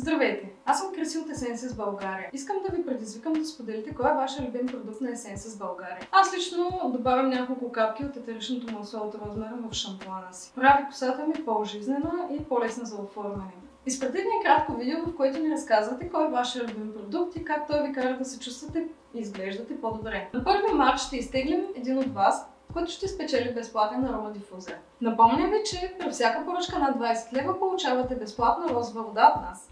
Здравейте! Аз съм Криси от Essence с България. Искам да ви предизвикам да споделите кой е вашия любим продукт на Essence с България. Аз лично добавям няколко капки от етеричното масло от розмера в шампуана си. Прави косата ми по-жизнена и по-лесна за оформяне. Изпратете ни кратко видео, в което ни разказвате кой е вашия любим продукт и как той ви кара да се чувствате и изглеждате по-добре. На 1 март ще изтеглим един от вас, който ще спечели безплатен аромадифузер. Напомням ви, че при всяка поръчка на 20 лева получавате безплатна розова вода от нас.